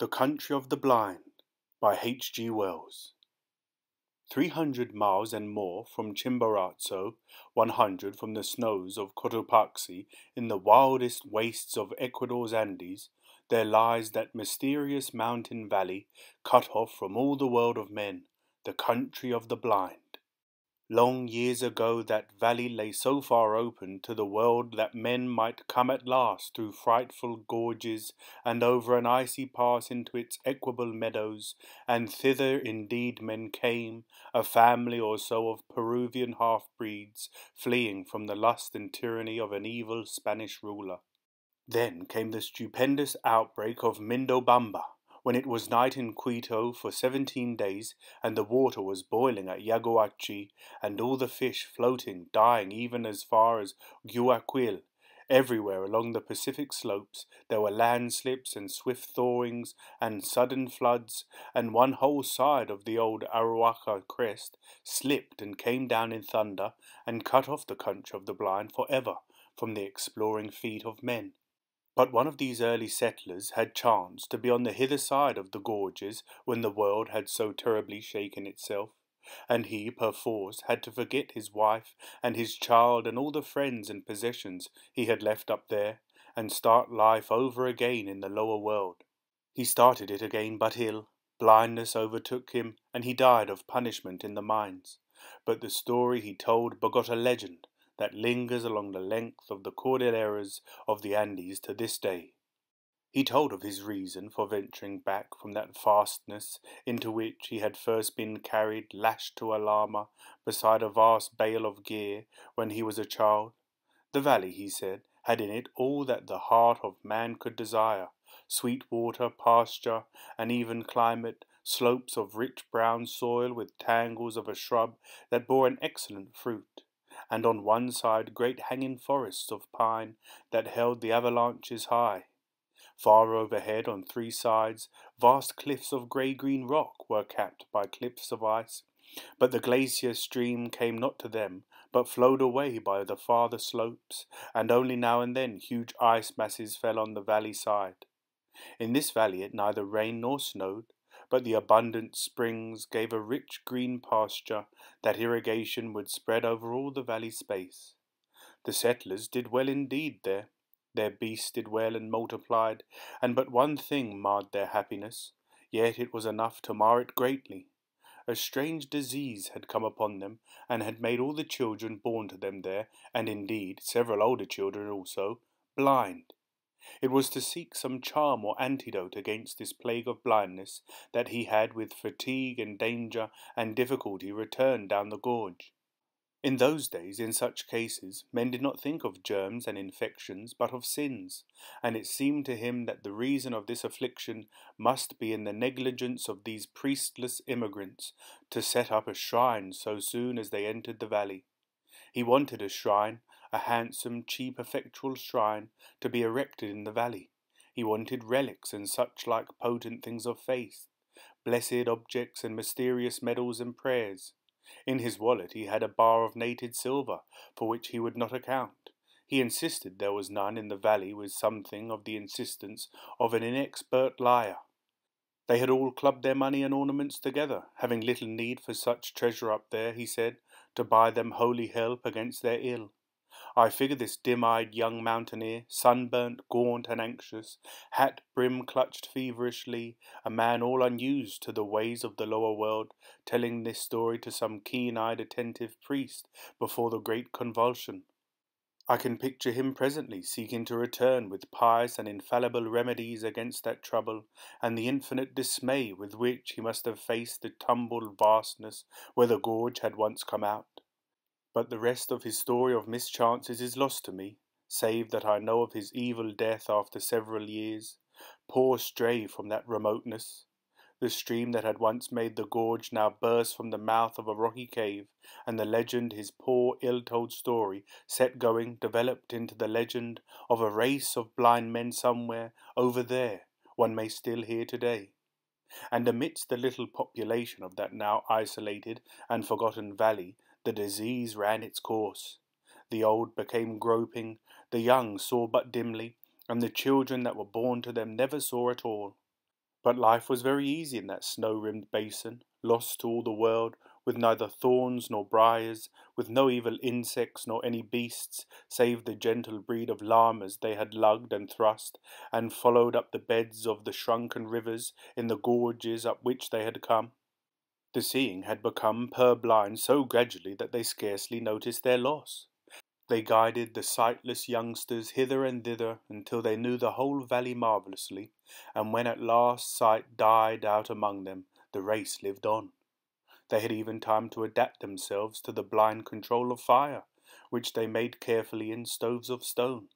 The Country of the Blind by H. G. Wells. Three hundred miles and more from Chimborazo, one hundred from the snows of Cotopaxi, in the wildest wastes of Ecuador's Andes, there lies that mysterious mountain valley, cut off from all the world of men, the country of the blind. Long years ago that valley lay so far open to the world that men might come at last through frightful gorges and over an icy pass into its equable meadows, and thither indeed men came, a family or so of Peruvian half-breeds, fleeing from the lust and tyranny of an evil Spanish ruler. Then came the stupendous outbreak of Mindobamba, when it was night in Quito for seventeen days, and the water was boiling at Yaguachi, and all the fish floating, dying even as far as Guayaquil, everywhere along the Pacific slopes there were landslips and swift thawings and sudden floods, and one whole side of the old Arauca crest slipped and came down in thunder, and cut off the country of the blind for ever from the exploring feet of men. But one of these early settlers had chanced to be on the hither side of the gorges when the world had so terribly shaken itself, and he, perforce, had to forget his wife and his child and all the friends and possessions he had left up there, and start life over again in the lower world. He started it again but ill. Blindness overtook him, and he died of punishment in the mines. But the story he told begot a legend, that lingers along the length of the Cordilleras of the Andes to this day. He told of his reason for venturing back from that fastness into which he had first been carried lashed to a llama beside a vast bale of gear when he was a child. The valley, he said, had in it all that the heart of man could desire sweet water, pasture, an even climate, slopes of rich brown soil with tangles of a shrub that bore an excellent fruit and on one side great hanging forests of pine that held the avalanches high. Far overhead on three sides, vast cliffs of grey-green rock were capped by cliffs of ice, but the glacier stream came not to them, but flowed away by the farther slopes, and only now and then huge ice masses fell on the valley side. In this valley it neither rained nor snowed, but the abundant springs gave a rich green pasture that irrigation would spread over all the valley space. The settlers did well indeed there. Their beasts did well and multiplied, and but one thing marred their happiness, yet it was enough to mar it greatly. A strange disease had come upon them, and had made all the children born to them there, and indeed several older children also, blind. It was to seek some charm or antidote against this plague of blindness that he had with fatigue and danger and difficulty returned down the gorge. In those days, in such cases, men did not think of germs and infections, but of sins, and it seemed to him that the reason of this affliction must be in the negligence of these priestless immigrants to set up a shrine so soon as they entered the valley. He wanted a shrine a handsome, cheap, effectual shrine to be erected in the valley. He wanted relics and such like potent things of faith, blessed objects and mysterious medals and prayers. In his wallet he had a bar of native silver, for which he would not account. He insisted there was none in the valley with something of the insistence of an inexpert liar. They had all clubbed their money and ornaments together, having little need for such treasure up there, he said, to buy them holy help against their ill. I figure this dim-eyed young mountaineer, sunburnt, gaunt, and anxious, hat brim clutched feverishly, a man all unused to the ways of the lower world, telling this story to some keen-eyed, attentive priest before the great convulsion. I can picture him presently seeking to return with pious and infallible remedies against that trouble, and the infinite dismay with which he must have faced the tumbled vastness where the gorge had once come out. But the rest of his story of mischances is lost to me, save that I know of his evil death after several years. Poor stray from that remoteness! The stream that had once made the gorge now burst from the mouth of a rocky cave, and the legend, his poor, ill-told story, set going, developed into the legend of a race of blind men somewhere over there, one may still hear today. And amidst the little population of that now isolated and forgotten valley, the disease ran its course. The old became groping, the young saw but dimly, and the children that were born to them never saw at all. But life was very easy in that snow rimmed basin, lost to all the world, with neither thorns nor briars, with no evil insects nor any beasts, save the gentle breed of llamas they had lugged and thrust, and followed up the beds of the shrunken rivers in the gorges up which they had come. The seeing had become purblind so gradually that they scarcely noticed their loss. They guided the sightless youngsters hither and thither until they knew the whole valley marvellously, and when at last sight died out among them, the race lived on. They had even time to adapt themselves to the blind control of fire, which they made carefully in stoves of stone.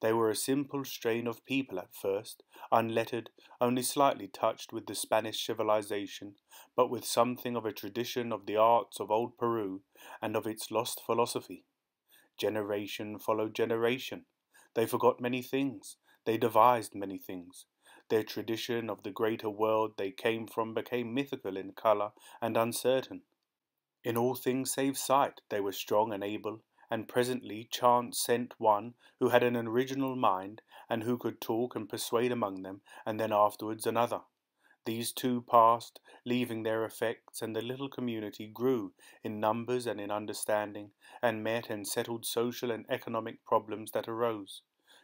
They were a simple strain of people at first, unlettered, only slightly touched with the Spanish civilization, but with something of a tradition of the arts of old Peru and of its lost philosophy. Generation followed generation. They forgot many things. They devised many things. Their tradition of the greater world they came from became mythical in colour and uncertain. In all things save sight they were strong and able, and presently chance sent one who had an original mind and who could talk and persuade among them, and then afterwards another. These two passed, leaving their effects, and the little community grew in numbers and in understanding, and met and settled social and economic problems that arose.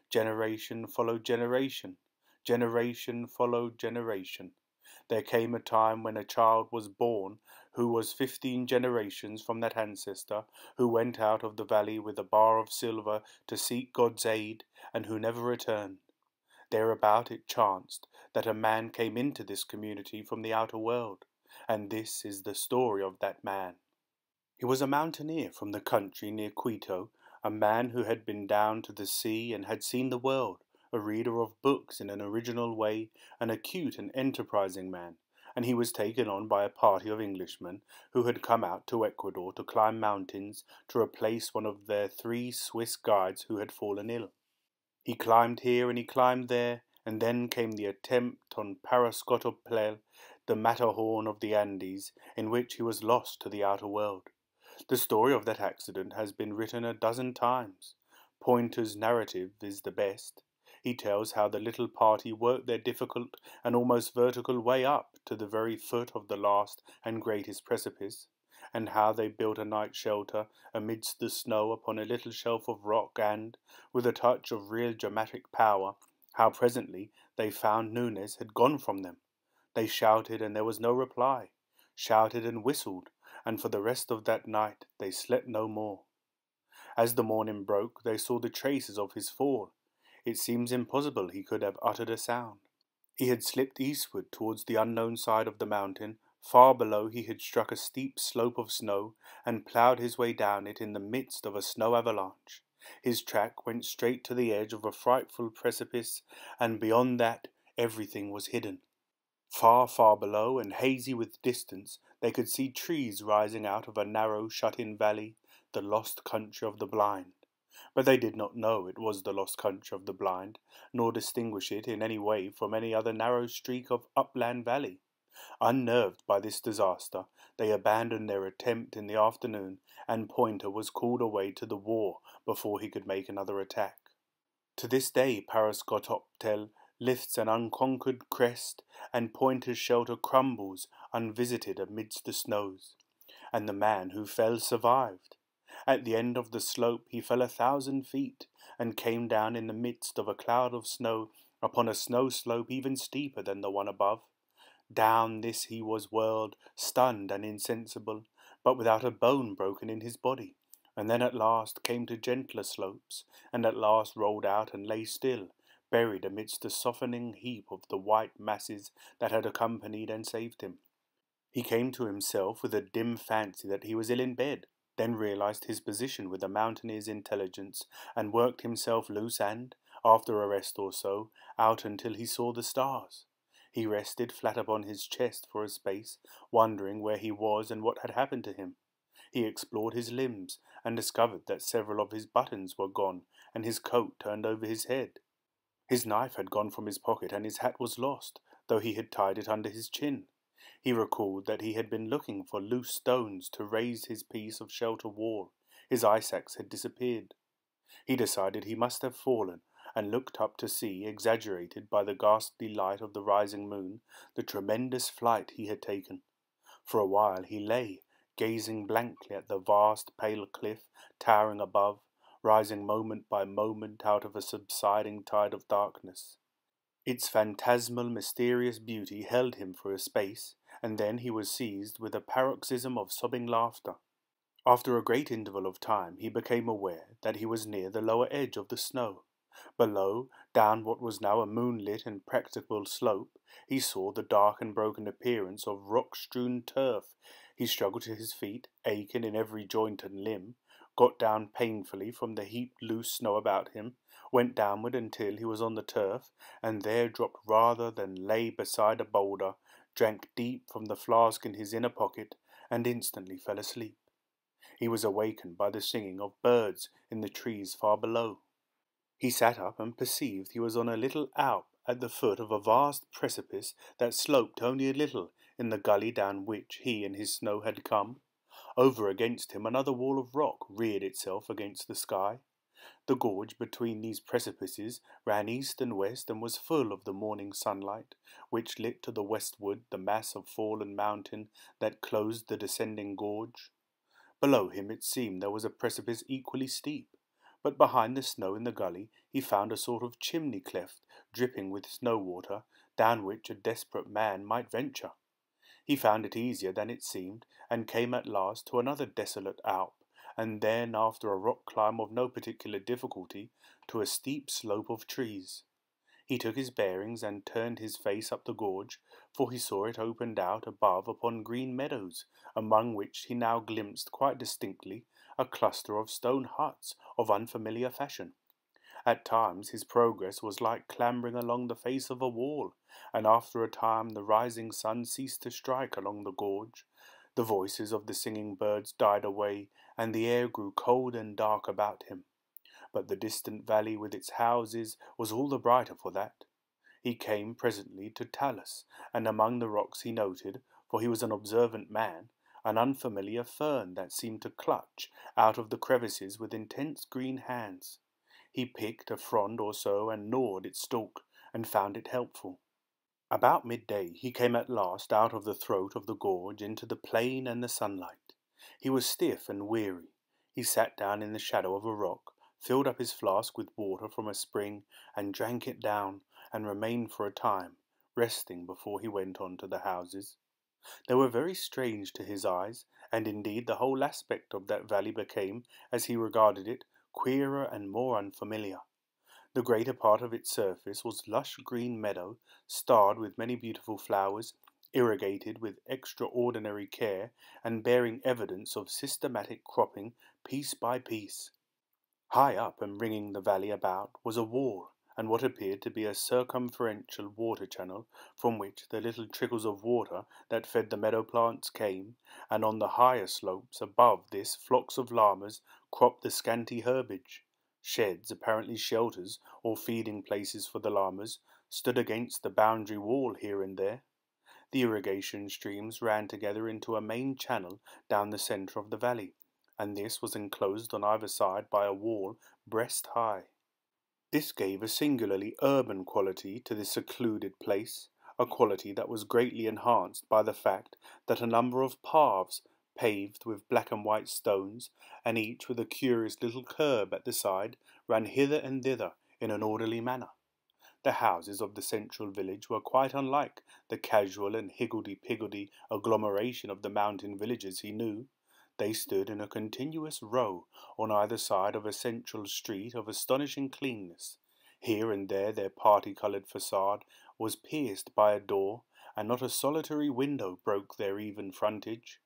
Generation followed generation, Generation followed generation. There came a time when a child was born who was fifteen generations from that ancestor who went out of the valley with a bar of silver to seek God's aid, and who never returned. Thereabout it chanced that a man came into this community from the outer world, and this is the story of that man. He was a mountaineer from the country near Quito, a man who had been down to the sea and had seen the world, a reader of books in an original way, an acute and enterprising man, and he was taken on by a party of Englishmen who had come out to Ecuador to climb mountains to replace one of their three Swiss guides who had fallen ill. He climbed here and he climbed there, and then came the attempt on Parascotopetl, the Matterhorn of the Andes, in which he was lost to the outer world. The story of that accident has been written a dozen times. Pointer's narrative is the best. He tells how the little party worked their difficult and almost vertical way up to the very foot of the last and greatest precipice, and how they built a night shelter amidst the snow upon a little shelf of rock, and, with a touch of real dramatic power, how presently they found Nunez had gone from them. They shouted, and there was no reply, shouted and whistled, and for the rest of that night they slept no more. As the morning broke, they saw the traces of his fall, it seems impossible he could have uttered a sound. He had slipped eastward towards the unknown side of the mountain. Far below he had struck a steep slope of snow and ploughed his way down it in the midst of a snow avalanche. His track went straight to the edge of a frightful precipice, and beyond that everything was hidden. Far, far below, and hazy with distance, they could see trees rising out of a narrow shut-in valley, the lost country of the blind but they did not know it was the lost country of the blind, nor distinguish it in any way from any other narrow streak of upland valley. Unnerved by this disaster, they abandoned their attempt in the afternoon, and Pointer was called away to the war before he could make another attack. To this day, Parascotopetl lifts an unconquered crest, and Pointer's shelter crumbles unvisited amidst the snows. And the man who fell survived. At the end of the slope he fell a thousand feet, and came down in the midst of a cloud of snow upon a snow slope even steeper than the one above. Down this he was whirled, stunned and insensible, but without a bone broken in his body, and then at last came to gentler slopes, and at last rolled out and lay still, buried amidst the softening heap of the white masses that had accompanied and saved him. He came to himself with a dim fancy that he was ill in bed, then realized his position with the mountaineer's intelligence, and worked himself loose and, after a rest or so, out until he saw the stars. He rested flat upon his chest for a space, wondering where he was and what had happened to him. He explored his limbs, and discovered that several of his buttons were gone, and his coat turned over his head. His knife had gone from his pocket, and his hat was lost, though he had tied it under his chin. He recalled that he had been looking for loose stones to raise his piece of shelter wall. His ice axe had disappeared. He decided he must have fallen, and looked up to see, exaggerated by the ghastly light of the rising moon, the tremendous flight he had taken. For a while he lay, gazing blankly at the vast pale cliff towering above, rising moment by moment out of a subsiding tide of darkness. Its phantasmal, mysterious beauty held him for a space, and then he was seized with a paroxysm of sobbing laughter. After a great interval of time, he became aware that he was near the lower edge of the snow. Below, down what was now a moonlit and practicable slope, he saw the dark and broken appearance of rock-strewn turf. He struggled to his feet, aching in every joint and limb, got down painfully from the heaped loose snow about him, went downward until he was on the turf, and there dropped rather than lay beside a boulder, drank deep from the flask in his inner pocket, and instantly fell asleep. He was awakened by the singing of birds in the trees far below. He sat up and perceived he was on a little alp at the foot of a vast precipice that sloped only a little in the gully down which he and his snow had come. Over against him another wall of rock reared itself against the sky. The gorge between these precipices ran east and west and was full of the morning sunlight, which lit to the westward the mass of fallen mountain that closed the descending gorge. Below him it seemed there was a precipice equally steep, but behind the snow in the gully he found a sort of chimney cleft dripping with snow water, down which a desperate man might venture. He found it easier than it seemed, and came at last to another desolate alp, and then, after a rock climb of no particular difficulty, to a steep slope of trees. He took his bearings and turned his face up the gorge, for he saw it opened out above upon green meadows, among which he now glimpsed quite distinctly a cluster of stone huts of unfamiliar fashion. At times his progress was like clambering along the face of a wall, and after a time the rising sun ceased to strike along the gorge. The voices of the singing birds died away, and the air grew cold and dark about him but the distant valley with its houses was all the brighter for that. He came presently to talus, and among the rocks he noted, for he was an observant man, an unfamiliar fern that seemed to clutch out of the crevices with intense green hands. He picked a frond or so and gnawed its stalk, and found it helpful. About midday he came at last out of the throat of the gorge into the plain and the sunlight. He was stiff and weary. He sat down in the shadow of a rock, filled up his flask with water from a spring, and drank it down, and remained for a time, resting before he went on to the houses. They were very strange to his eyes, and indeed the whole aspect of that valley became, as he regarded it, queerer and more unfamiliar. The greater part of its surface was lush green meadow, starred with many beautiful flowers, irrigated with extraordinary care, and bearing evidence of systematic cropping piece by piece. High up and ringing the valley about was a wall and what appeared to be a circumferential water channel from which the little trickles of water that fed the meadow plants came, and on the higher slopes above this flocks of llamas cropped the scanty herbage. Sheds, apparently shelters or feeding places for the llamas, stood against the boundary wall here and there. The irrigation streams ran together into a main channel down the centre of the valley, and this was enclosed on either side by a wall breast high. This gave a singularly urban quality to this secluded place, a quality that was greatly enhanced by the fact that a number of paths, paved with black and white stones, and each with a curious little curb at the side, ran hither and thither in an orderly manner. The houses of the central village were quite unlike the casual and higgledy-piggledy agglomeration of the mountain villages he knew. They stood in a continuous row on either side of a central street of astonishing cleanness. Here and there their party-coloured facade was pierced by a door, and not a solitary window broke their even frontage.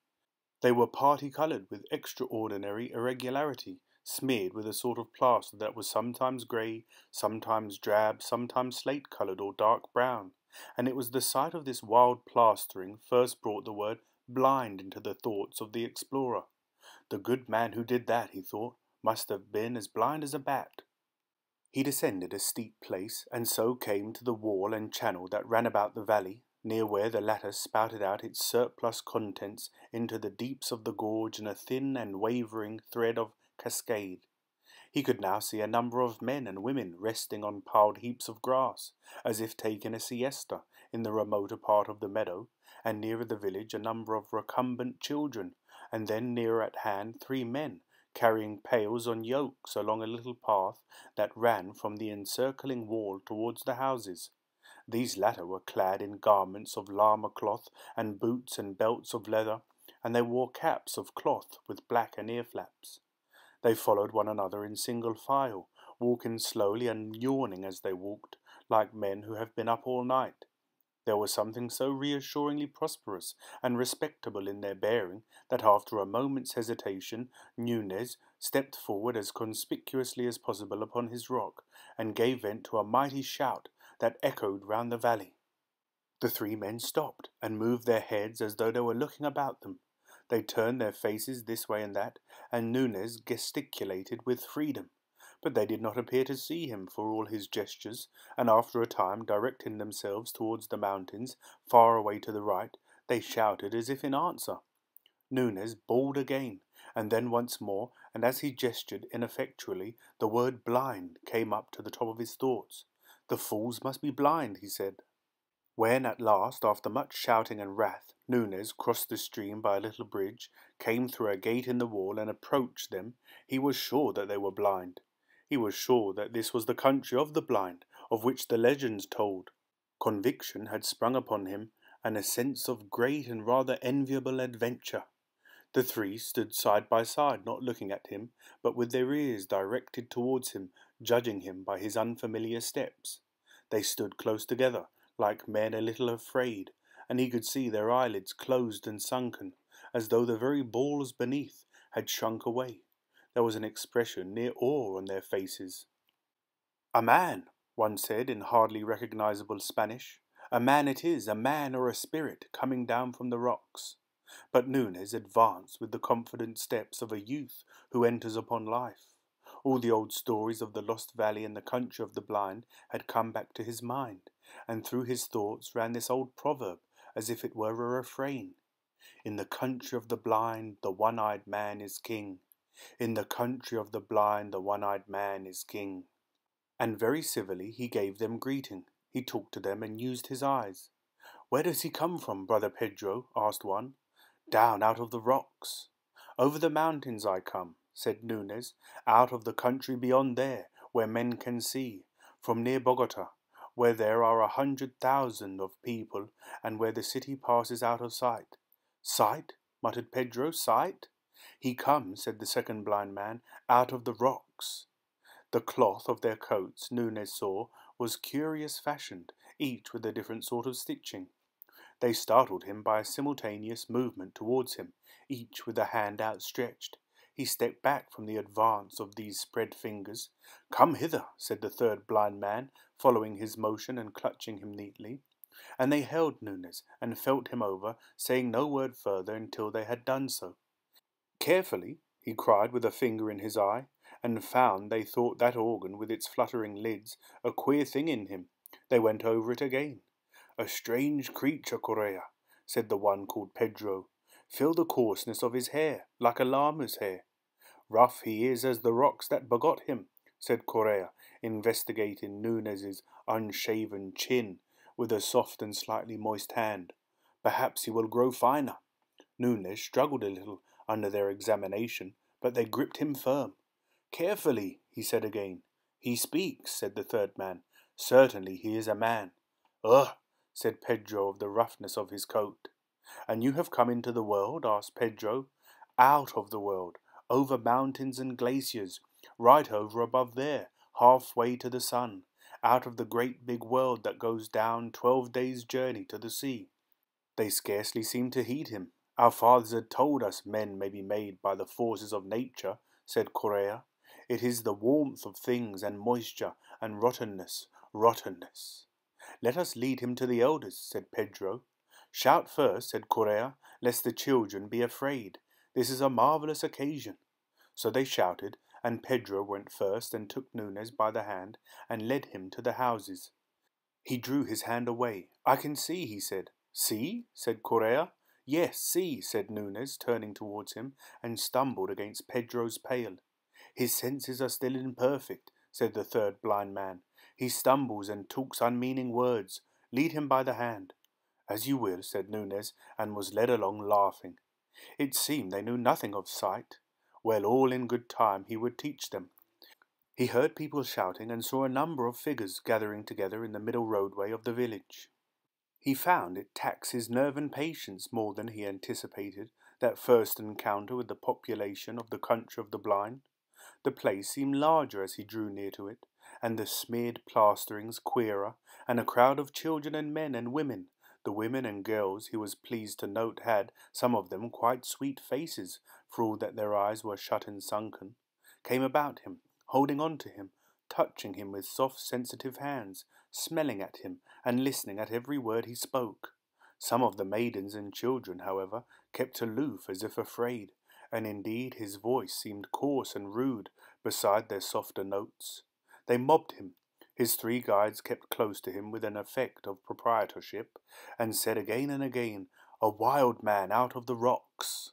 They were party-coloured with extraordinary irregularity, smeared with a sort of plaster that was sometimes grey, sometimes drab, sometimes slate-coloured or dark brown, and it was the sight of this wild plastering first brought the word blind into the thoughts of the explorer. The good man who did that, he thought, must have been as blind as a bat. He descended a steep place, and so came to the wall and channel that ran about the valley, near where the latter spouted out its surplus contents into the deeps of the gorge in a thin and wavering thread of cascade. He could now see a number of men and women resting on piled heaps of grass, as if taking a siesta in the remoter part of the meadow, and nearer the village a number of recumbent children, and then nearer at hand three men carrying pails on yokes along a little path that ran from the encircling wall towards the houses. These latter were clad in garments of llama cloth and boots and belts of leather, and they wore caps of cloth with black and ear flaps. They followed one another in single file, walking slowly and yawning as they walked, like men who have been up all night. There was something so reassuringly prosperous and respectable in their bearing that after a moment's hesitation Nunez stepped forward as conspicuously as possible upon his rock and gave vent to a mighty shout that echoed round the valley. The three men stopped and moved their heads as though they were looking about them. They turned their faces this way and that, and Nunez gesticulated with freedom but they did not appear to see him for all his gestures, and after a time, directing themselves towards the mountains, far away to the right, they shouted as if in answer. Nunez bawled again, and then once more, and as he gestured ineffectually, the word blind came up to the top of his thoughts. The fools must be blind, he said. When at last, after much shouting and wrath, Nunez crossed the stream by a little bridge, came through a gate in the wall, and approached them, he was sure that they were blind. He was sure that this was the country of the blind, of which the legends told. Conviction had sprung upon him, and a sense of great and rather enviable adventure. The three stood side by side, not looking at him, but with their ears directed towards him, judging him by his unfamiliar steps. They stood close together, like men a little afraid, and he could see their eyelids closed and sunken, as though the very balls beneath had shrunk away. There was an expression near awe on their faces. A man, one said in hardly recognizable Spanish. A man it is, a man or a spirit coming down from the rocks. But Nunez advanced with the confident steps of a youth who enters upon life. All the old stories of the lost valley and the country of the blind had come back to his mind, and through his thoughts ran this old proverb as if it were a refrain. In the country of the blind, the one eyed man is king. In the country of the blind, the one eyed man is king. And very civilly he gave them greeting. He talked to them and used his eyes. Where does he come from, brother Pedro? asked one. Down out of the rocks. Over the mountains I come, said Nunez, out of the country beyond there, where men can see, from near Bogota, where there are a hundred thousand of people, and where the city passes out of sight. Sight? muttered Pedro, sight? He comes, said the second blind man, out of the rocks. The cloth of their coats, Nunez saw, was curious fashioned, each with a different sort of stitching. They startled him by a simultaneous movement towards him, each with a hand outstretched. He stepped back from the advance of these spread fingers. Come hither, said the third blind man, following his motion and clutching him neatly. And they held Nunez and felt him over, saying no word further until they had done so. Carefully, he cried with a finger in his eye, and found they thought that organ with its fluttering lids a queer thing in him. They went over it again. A strange creature, Correa, said the one called Pedro. Feel the coarseness of his hair, like a llama's hair. Rough he is as the rocks that begot him, said Correa, investigating Nunez's unshaven chin with a soft and slightly moist hand. Perhaps he will grow finer. Nunez struggled a little under their examination, but they gripped him firm. Carefully, he said again. He speaks, said the third man. Certainly he is a man. Ugh, said Pedro of the roughness of his coat. And you have come into the world? asked Pedro. Out of the world, over mountains and glaciers, right over above there, halfway to the sun, out of the great big world that goes down twelve days' journey to the sea. They scarcely seemed to heed him. Our fathers had told us men may be made by the forces of nature, said Correa. It is the warmth of things and moisture and rottenness, rottenness. Let us lead him to the elders, said Pedro. Shout first, said Correa, lest the children be afraid. This is a marvellous occasion. So they shouted, and Pedro went first and took Nunez by the hand and led him to the houses. He drew his hand away. I can see, he said. See? said Correa. Yes, see, said Nunez, turning towards him, and stumbled against Pedro's pail. His senses are still imperfect, said the third blind man. He stumbles and talks unmeaning words. Lead him by the hand. As you will, said Nunez, and was led along laughing. It seemed they knew nothing of sight. Well, all in good time he would teach them. He heard people shouting and saw a number of figures gathering together in the middle roadway of the village. He found it tax his nerve and patience more than he anticipated, that first encounter with the population of the country of the blind. The place seemed larger as he drew near to it, and the smeared plasterings queerer, and a crowd of children and men and women. The women and girls he was pleased to note had, some of them, quite sweet faces, for all that their eyes were shut and sunken, came about him, holding on to him, touching him with soft, sensitive hands, smelling at him, and listening at every word he spoke. Some of the maidens and children, however, kept aloof as if afraid, and indeed his voice seemed coarse and rude beside their softer notes. They mobbed him. His three guides kept close to him with an effect of proprietorship, and said again and again, A wild man out of the rocks.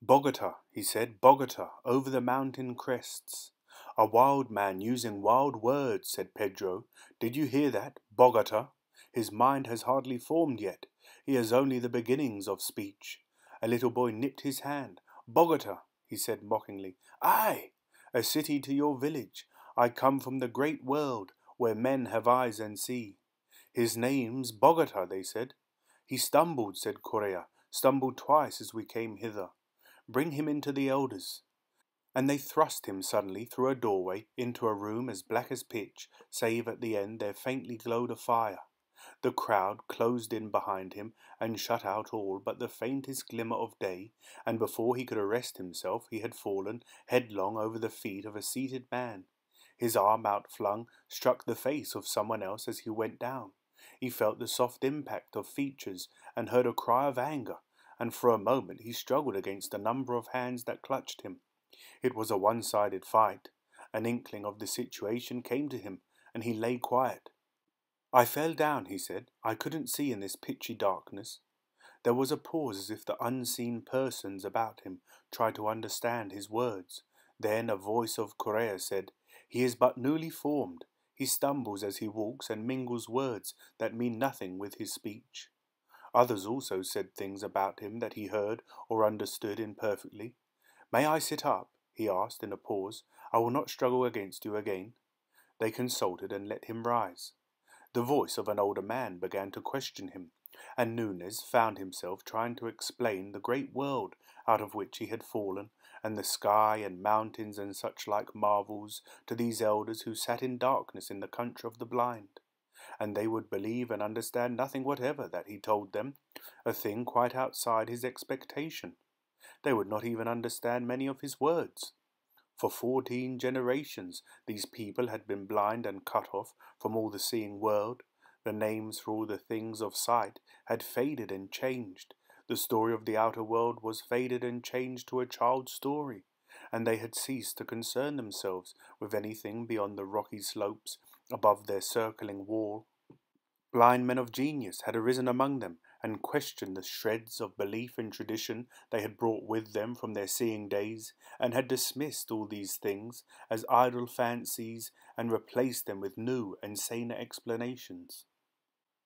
Bogota, he said, Bogota, over the mountain crests. A wild man using wild words, said Pedro. Did you hear that? Bogota. His mind has hardly formed yet. He has only the beginnings of speech. A little boy nipped his hand. Bogota, he said mockingly. I, a city to your village. I come from the great world, where men have eyes and see. His name's Bogota, they said. He stumbled, said Correa, stumbled twice as we came hither. Bring him into the elders. And they thrust him suddenly through a doorway into a room as black as pitch, save at the end there faintly glowed a fire. The crowd closed in behind him and shut out all but the faintest glimmer of day, and before he could arrest himself he had fallen headlong over the feet of a seated man. His arm outflung struck the face of someone else as he went down. He felt the soft impact of features and heard a cry of anger, and for a moment he struggled against a number of hands that clutched him. It was a one sided fight. An inkling of the situation came to him, and he lay quiet. I fell down, he said. I couldn't see in this pitchy darkness. There was a pause as if the unseen persons about him tried to understand his words. Then a voice of Correa said, He is but newly formed. He stumbles as he walks and mingles words that mean nothing with his speech. Others also said things about him that he heard or understood imperfectly. May I sit up? he asked in a pause. I will not struggle against you again. They consulted and let him rise. The voice of an older man began to question him, and Nunez found himself trying to explain the great world out of which he had fallen, and the sky and mountains and such like marvels to these elders who sat in darkness in the country of the blind. And they would believe and understand nothing whatever that he told them, a thing quite outside his expectation. They would not even understand many of his words. For fourteen generations these people had been blind and cut off from all the seeing world. The names for all the things of sight had faded and changed. The story of the outer world was faded and changed to a child's story, and they had ceased to concern themselves with anything beyond the rocky slopes above their circling wall. Blind men of genius had arisen among them and questioned the shreds of belief and tradition they had brought with them from their seeing days, and had dismissed all these things as idle fancies and replaced them with new and saner explanations.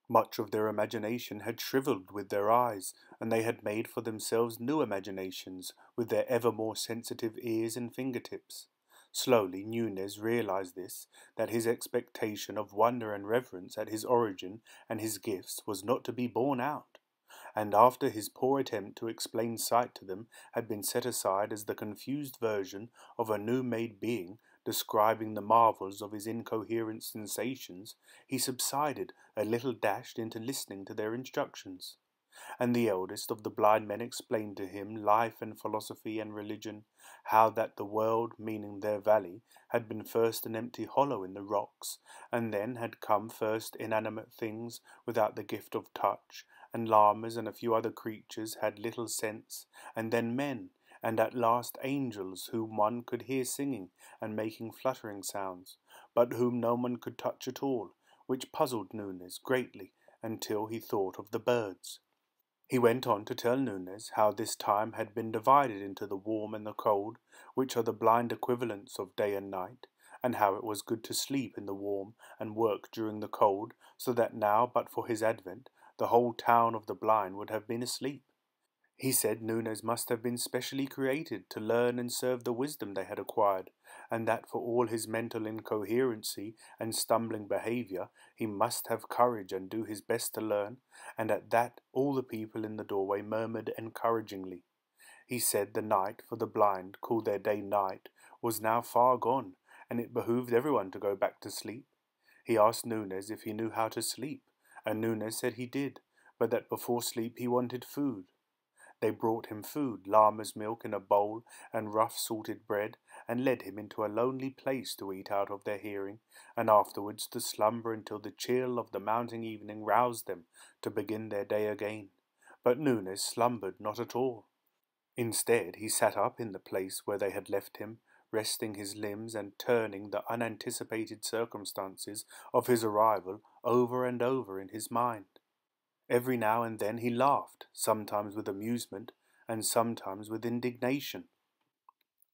Much of their imagination had shrivelled with their eyes, and they had made for themselves new imaginations with their ever more sensitive ears and fingertips. Slowly Nunez realized this, that his expectation of wonder and reverence at his origin and his gifts was not to be borne out, and after his poor attempt to explain sight to them had been set aside as the confused version of a new-made being describing the marvels of his incoherent sensations, he subsided a little dashed into listening to their instructions. And the eldest of the blind men explained to him life and philosophy and religion, how that the world, meaning their valley, had been first an empty hollow in the rocks, and then had come first inanimate things without the gift of touch, and llamas and a few other creatures had little sense, and then men, and at last angels whom one could hear singing and making fluttering sounds, but whom no one could touch at all, which puzzled Nunez greatly until he thought of the birds. He went on to tell Nunez how this time had been divided into the warm and the cold, which are the blind equivalents of day and night, and how it was good to sleep in the warm and work during the cold, so that now, but for his advent, the whole town of the blind would have been asleep. He said Nunez must have been specially created to learn and serve the wisdom they had acquired, and that for all his mental incoherency and stumbling behavior, he must have courage and do his best to learn, and at that all the people in the doorway murmured encouragingly. He said the night for the blind, called their day night, was now far gone, and it behooved everyone to go back to sleep. He asked Nunez if he knew how to sleep, and Nunez said he did, but that before sleep he wanted food. They brought him food, llama's milk in a bowl, and rough salted bread, and led him into a lonely place to eat out of their hearing, and afterwards to slumber until the chill of the mounting evening roused them to begin their day again. But Nunez slumbered not at all. Instead, he sat up in the place where they had left him, resting his limbs and turning the unanticipated circumstances of his arrival over and over in his mind. Every now and then he laughed, sometimes with amusement, and sometimes with indignation.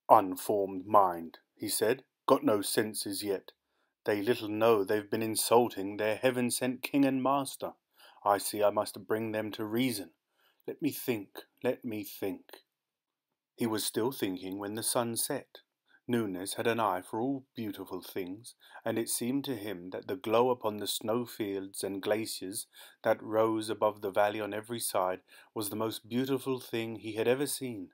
Unformed mind, he said, got no senses yet. They little know they've been insulting their heaven sent king and master. I see I must bring them to reason. Let me think, let me think. He was still thinking when the sun set. Nunez had an eye for all beautiful things, and it seemed to him that the glow upon the snow fields and glaciers that rose above the valley on every side was the most beautiful thing he had ever seen.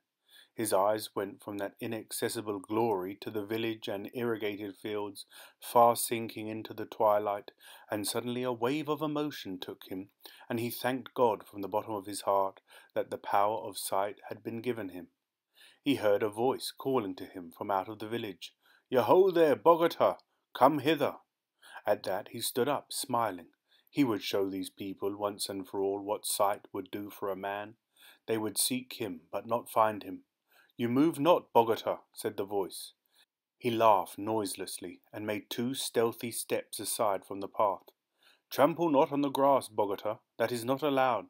His eyes went from that inaccessible glory to the village and irrigated fields, far sinking into the twilight, and suddenly a wave of emotion took him, and he thanked God from the bottom of his heart that the power of sight had been given him he heard a voice calling to him from out of the village. Yaho there, Bogota! Come hither! At that he stood up, smiling. He would show these people once and for all what sight would do for a man. They would seek him, but not find him. You move not, Bogota, said the voice. He laughed noiselessly and made two stealthy steps aside from the path. Trample not on the grass, Bogota, that is not allowed.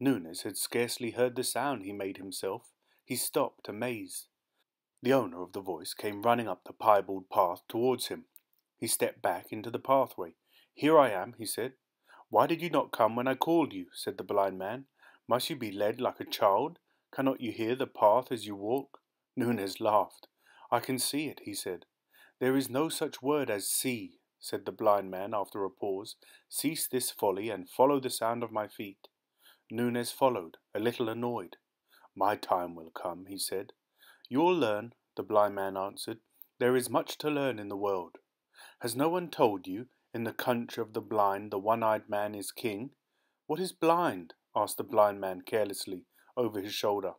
Nunez had scarcely heard the sound he made himself. He stopped, amazed. The owner of the voice came running up the piebald path towards him. He stepped back into the pathway. Here I am, he said. Why did you not come when I called you? said the blind man. Must you be led like a child? Cannot you hear the path as you walk? Nunez laughed. I can see it, he said. There is no such word as see, said the blind man after a pause. Cease this folly and follow the sound of my feet. Nunez followed, a little annoyed. My time will come, he said. You'll learn, the blind man answered. There is much to learn in the world. Has no one told you, in the country of the blind, the one-eyed man is king? What is blind? asked the blind man carelessly, over his shoulder.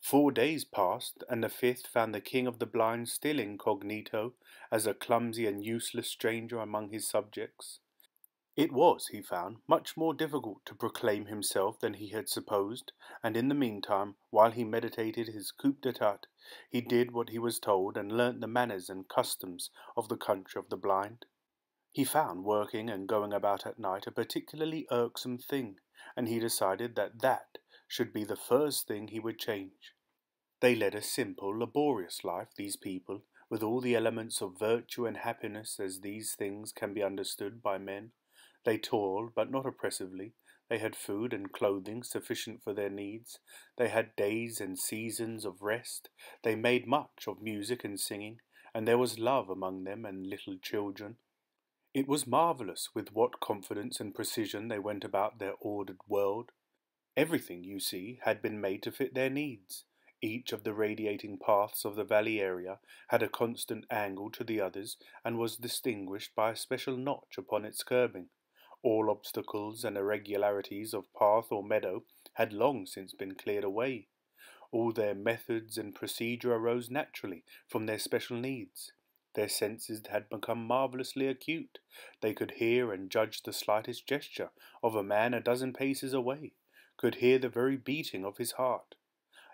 Four days passed, and the fifth found the king of the blind still incognito, as a clumsy and useless stranger among his subjects. It was, he found, much more difficult to proclaim himself than he had supposed, and in the meantime, while he meditated his coup d'etat, he did what he was told and learnt the manners and customs of the country of the blind. He found working and going about at night a particularly irksome thing, and he decided that that should be the first thing he would change. They led a simple, laborious life, these people, with all the elements of virtue and happiness as these things can be understood by men. They toiled, but not oppressively. They had food and clothing sufficient for their needs. They had days and seasons of rest. They made much of music and singing, and there was love among them and little children. It was marvellous with what confidence and precision they went about their ordered world. Everything, you see, had been made to fit their needs. Each of the radiating paths of the valley area had a constant angle to the others and was distinguished by a special notch upon its curbing. All obstacles and irregularities of path or meadow had long since been cleared away. All their methods and procedure arose naturally from their special needs. Their senses had become marvellously acute. They could hear and judge the slightest gesture of a man a dozen paces away, could hear the very beating of his heart.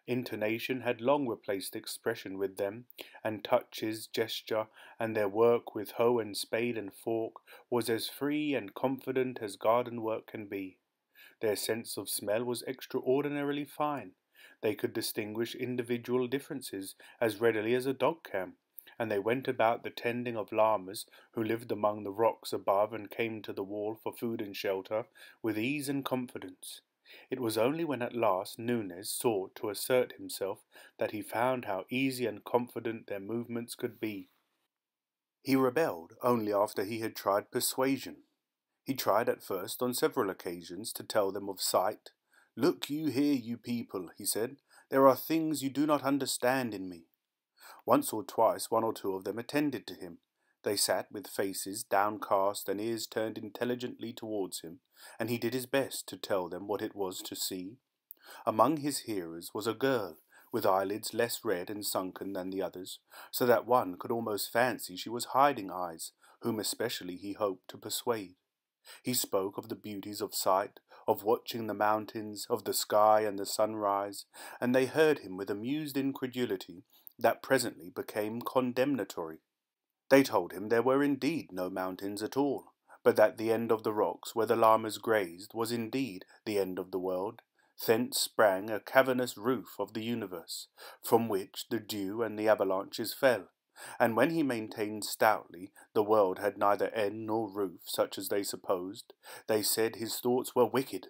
Intonation had long replaced expression with them, and touches, gesture, and their work with hoe and spade and fork was as free and confident as garden work can be. Their sense of smell was extraordinarily fine. They could distinguish individual differences as readily as a dog can, and they went about the tending of llamas who lived among the rocks above and came to the wall for food and shelter with ease and confidence. It was only when at last Nunez sought to assert himself that he found how easy and confident their movements could be. He rebelled only after he had tried persuasion. He tried at first on several occasions to tell them of sight. Look you here, you people, he said, there are things you do not understand in me. Once or twice one or two of them attended to him. They sat with faces downcast and ears turned intelligently towards him, and he did his best to tell them what it was to see. Among his hearers was a girl, with eyelids less red and sunken than the others, so that one could almost fancy she was hiding eyes, whom especially he hoped to persuade. He spoke of the beauties of sight, of watching the mountains, of the sky and the sunrise, and they heard him with amused incredulity that presently became condemnatory. They told him there were indeed no mountains at all, but that the end of the rocks where the llamas grazed was indeed the end of the world. Thence sprang a cavernous roof of the universe, from which the dew and the avalanches fell, and when he maintained stoutly the world had neither end nor roof, such as they supposed, they said his thoughts were wicked.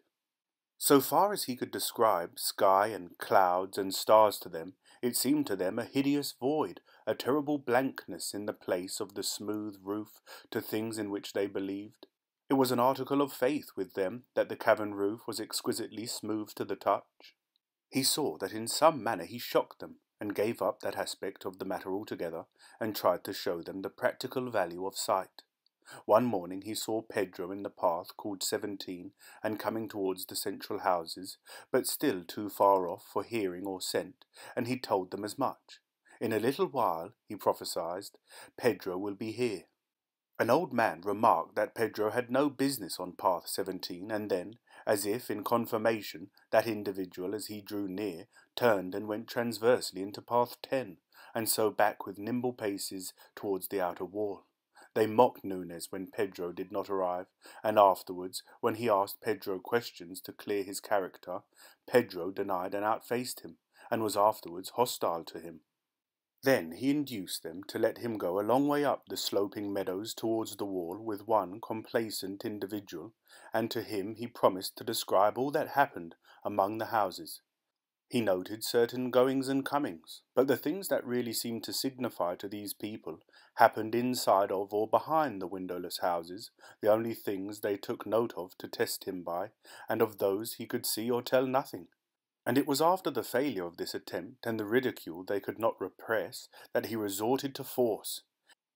So far as he could describe sky and clouds and stars to them, it seemed to them a hideous void, a terrible blankness in the place of the smooth roof to things in which they believed. It was an article of faith with them that the cavern roof was exquisitely smooth to the touch. He saw that in some manner he shocked them, and gave up that aspect of the matter altogether, and tried to show them the practical value of sight. One morning he saw Pedro in the path called Seventeen, and coming towards the central houses, but still too far off for hearing or scent, and he told them as much. In a little while, he prophesied, Pedro will be here. An old man remarked that Pedro had no business on path seventeen, and then, as if in confirmation, that individual, as he drew near, turned and went transversely into path ten, and so back with nimble paces towards the outer wall. They mocked Nunez when Pedro did not arrive, and afterwards, when he asked Pedro questions to clear his character, Pedro denied and outfaced him, and was afterwards hostile to him. Then he induced them to let him go a long way up the sloping meadows towards the wall with one complacent individual, and to him he promised to describe all that happened among the houses. He noted certain goings and comings, but the things that really seemed to signify to these people happened inside of or behind the windowless houses, the only things they took note of to test him by, and of those he could see or tell nothing. And it was after the failure of this attempt and the ridicule they could not repress that he resorted to force.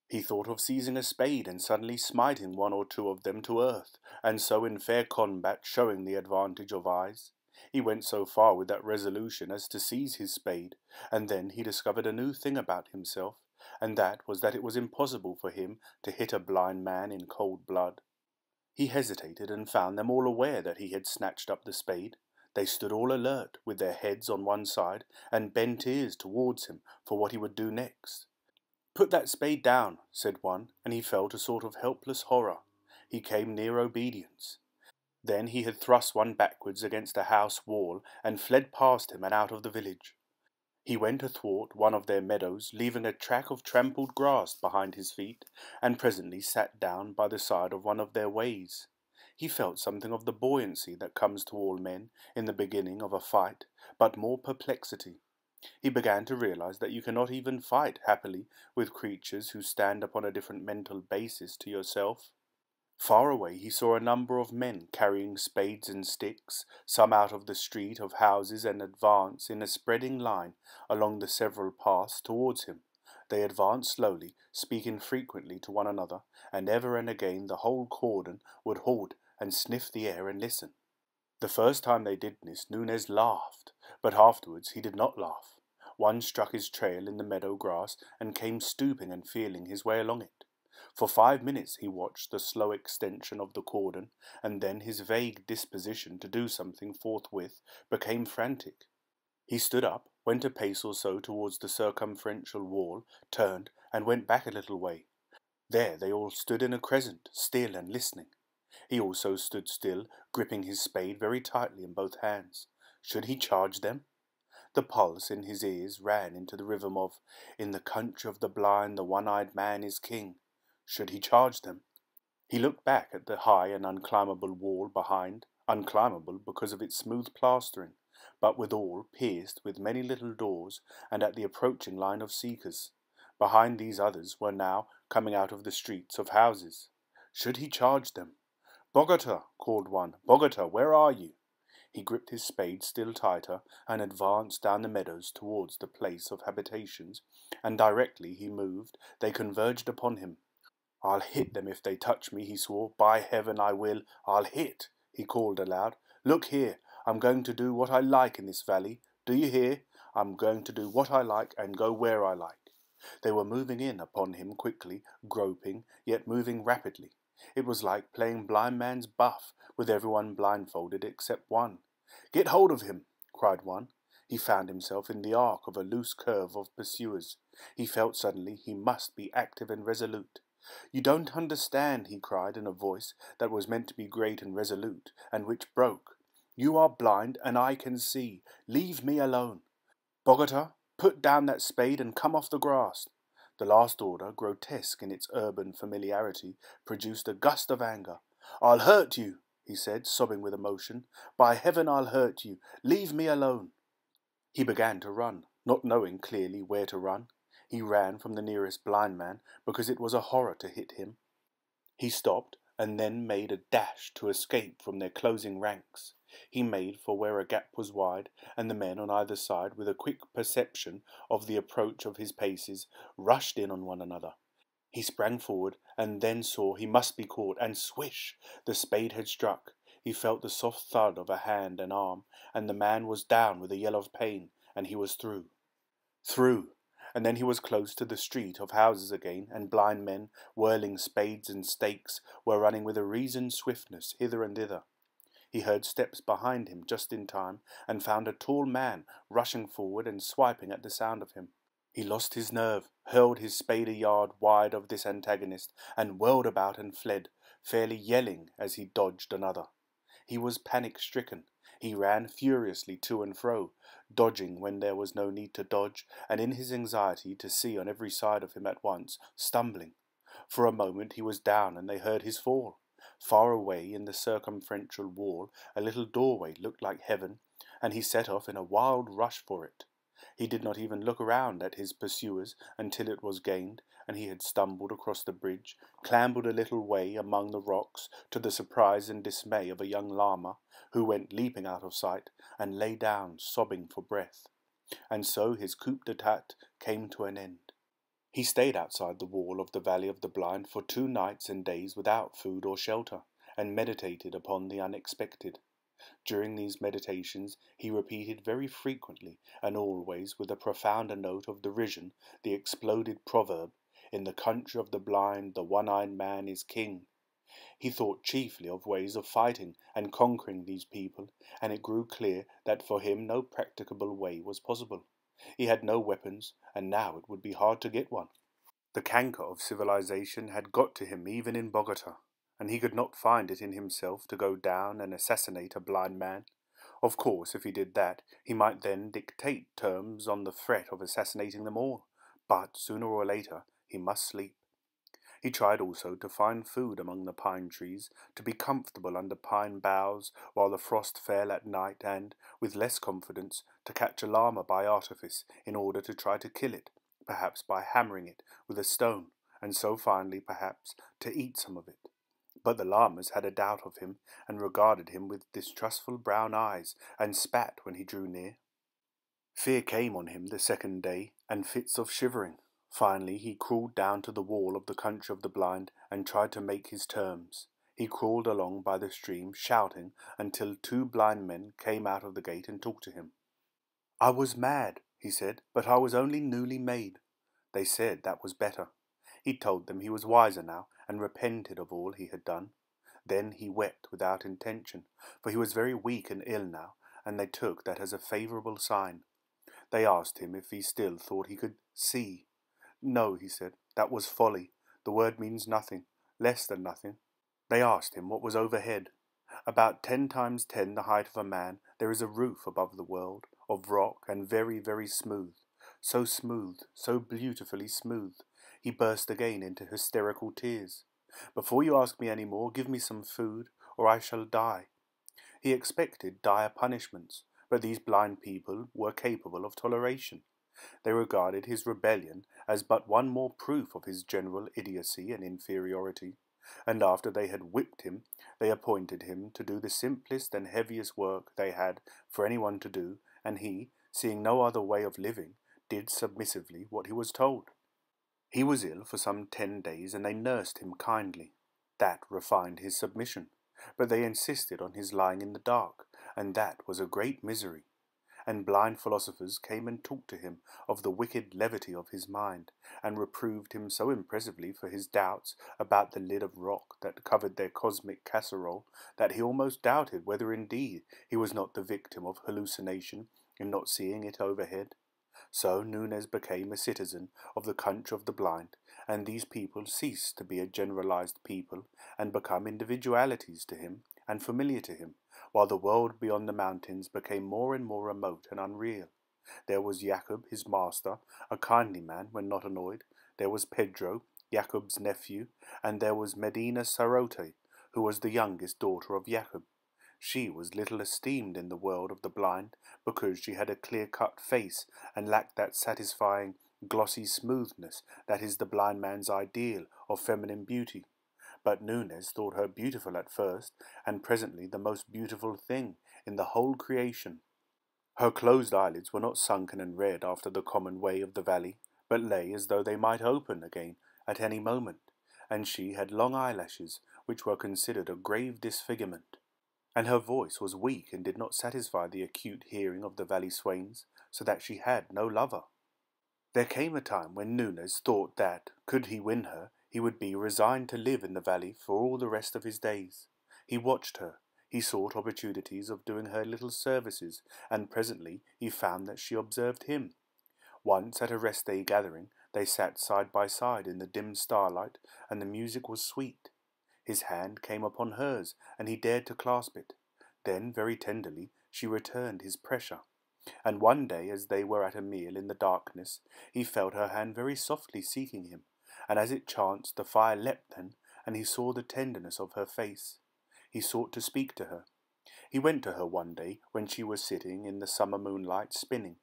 He thought of seizing a spade and suddenly smiting one or two of them to earth, and so in fair combat showing the advantage of eyes. He went so far with that resolution as to seize his spade, and then he discovered a new thing about himself, and that was that it was impossible for him to hit a blind man in cold blood. He hesitated and found them all aware that he had snatched up the spade. They stood all alert, with their heads on one side, and bent ears towards him for what he would do next. Put that spade down, said one, and he felt a sort of helpless horror. He came near obedience. Then he had thrust one backwards against a house wall and fled past him and out of the village. He went athwart one of their meadows, leaving a track of trampled grass behind his feet, and presently sat down by the side of one of their ways. He felt something of the buoyancy that comes to all men in the beginning of a fight, but more perplexity. He began to realize that you cannot even fight happily with creatures who stand upon a different mental basis to yourself. Far away he saw a number of men carrying spades and sticks, some out of the street of houses and advance in a spreading line along the several paths towards him. They advanced slowly, speaking frequently to one another, and ever and again the whole cordon would halt and sniff the air and listen. The first time they did this, Nunez laughed, but afterwards he did not laugh. One struck his trail in the meadow grass and came stooping and feeling his way along it. For five minutes he watched the slow extension of the cordon, and then his vague disposition to do something forthwith became frantic. He stood up, went a pace or so towards the circumferential wall, turned, and went back a little way. There they all stood in a crescent, still and listening. He also stood still, gripping his spade very tightly in both hands. Should he charge them? The pulse in his ears ran into the rhythm of, In the country of the blind, the one eyed man is king. Should he charge them? He looked back at the high and unclimbable wall behind, unclimbable because of its smooth plastering, but withal pierced with many little doors, and at the approaching line of seekers. Behind these others were now coming out of the streets of houses. Should he charge them? Bogota, called one. Bogota, where are you? He gripped his spade still tighter and advanced down the meadows towards the place of habitations, and directly he moved, they converged upon him. I'll hit them if they touch me, he swore. By heaven, I will. I'll hit, he called aloud. Look here, I'm going to do what I like in this valley. Do you hear? I'm going to do what I like and go where I like. They were moving in upon him quickly, groping, yet moving rapidly. It was like playing blind man's buff, with everyone blindfolded except one. Get hold of him, cried one. He found himself in the arc of a loose curve of pursuers. He felt suddenly he must be active and resolute. You don't understand, he cried in a voice that was meant to be great and resolute, and which broke. You are blind, and I can see. Leave me alone. Bogota, put down that spade and come off the grass. The last order, grotesque in its urban familiarity, produced a gust of anger. I'll hurt you, he said, sobbing with emotion. By heaven, I'll hurt you. Leave me alone. He began to run, not knowing clearly where to run. He ran from the nearest blind man because it was a horror to hit him. He stopped and then made a dash to escape from their closing ranks. He made for where a gap was wide, and the men on either side, with a quick perception of the approach of his paces, rushed in on one another. He sprang forward, and then saw he must be caught, and swish! The spade had struck. He felt the soft thud of a hand and arm, and the man was down with a yell of pain, and he was through. Through! And then he was close to the street of houses again, and blind men, whirling spades and stakes, were running with a reasoned swiftness hither and thither. He heard steps behind him just in time, and found a tall man rushing forward and swiping at the sound of him. He lost his nerve, hurled his spade a yard wide of this antagonist, and whirled about and fled, fairly yelling as he dodged another. He was panic stricken. He ran furiously to and fro, dodging when there was no need to dodge, and in his anxiety to see on every side of him at once, stumbling. For a moment he was down, and they heard his fall. Far away in the circumferential wall, a little doorway looked like heaven, and he set off in a wild rush for it. He did not even look around at his pursuers until it was gained, and he had stumbled across the bridge, clambered a little way among the rocks, to the surprise and dismay of a young llama, who went leaping out of sight, and lay down sobbing for breath. And so his coup d'etat came to an end. He stayed outside the wall of the Valley of the Blind for two nights and days without food or shelter, and meditated upon the unexpected. During these meditations he repeated very frequently, and always with a profounder note of derision, the exploded proverb, In the country of the blind the one-eyed man is king. He thought chiefly of ways of fighting and conquering these people, and it grew clear that for him no practicable way was possible. He had no weapons, and now it would be hard to get one. The canker of civilization had got to him even in Bogota and he could not find it in himself to go down and assassinate a blind man. Of course, if he did that, he might then dictate terms on the threat of assassinating them all, but sooner or later he must sleep. He tried also to find food among the pine trees, to be comfortable under pine boughs while the frost fell at night, and, with less confidence, to catch a llama by artifice in order to try to kill it, perhaps by hammering it with a stone, and so finally, perhaps, to eat some of it. But the llamas had a doubt of him, and regarded him with distrustful brown eyes, and spat when he drew near. Fear came on him the second day, and fits of shivering. Finally he crawled down to the wall of the country of the blind, and tried to make his terms. He crawled along by the stream, shouting, until two blind men came out of the gate and talked to him. I was mad, he said, but I was only newly made. They said that was better. He told them he was wiser now, and repented of all he had done. Then he wept without intention, for he was very weak and ill now, and they took that as a favourable sign. They asked him if he still thought he could see. No, he said, that was folly. The word means nothing, less than nothing. They asked him what was overhead. About ten times ten the height of a man, there is a roof above the world, of rock and very, very smooth. So smooth, so beautifully smooth. He burst again into hysterical tears. Before you ask me any more, give me some food, or I shall die. He expected dire punishments, but these blind people were capable of toleration. They regarded his rebellion as but one more proof of his general idiocy and inferiority, and after they had whipped him, they appointed him to do the simplest and heaviest work they had for anyone to do, and he, seeing no other way of living, did submissively what he was told. He was ill for some ten days, and they nursed him kindly. That refined his submission but they insisted on his lying in the dark, and that was a great misery. And blind philosophers came and talked to him of the wicked levity of his mind, and reproved him so impressively for his doubts about the lid of rock that covered their cosmic casserole, that he almost doubted whether indeed he was not the victim of hallucination in not seeing it overhead. So Nunez became a citizen of the country of the blind, and these people cease to be a generalized people and become individualities to him and familiar to him, while the world beyond the mountains became more and more remote and unreal. There was Jacob, his master, a kindly man when not annoyed. There was Pedro, Jacob's nephew, and there was Medina Sarote, who was the youngest daughter of Jacob. She was little esteemed in the world of the blind because she had a clear-cut face and lacked that satisfying glossy smoothness that is the blind man's ideal of feminine beauty. But Nunez thought her beautiful at first, and presently the most beautiful thing in the whole creation. Her closed eyelids were not sunken and red after the common way of the valley, but lay as though they might open again at any moment, and she had long eyelashes, which were considered a grave disfigurement. And her voice was weak and did not satisfy the acute hearing of the valley swains, so that she had no lover. There came a time when Nunez thought that, could he win her, he would be resigned to live in the valley for all the rest of his days. He watched her, he sought opportunities of doing her little services, and presently he found that she observed him. Once at a rest day gathering, they sat side by side in the dim starlight, and the music was sweet. His hand came upon hers, and he dared to clasp it. Then, very tenderly, she returned his pressure. And one day, as they were at a meal in the darkness, he felt her hand very softly seeking him, and as it chanced, the fire leapt then, and he saw the tenderness of her face. He sought to speak to her. He went to her one day when she was sitting in the summer moonlight spinning.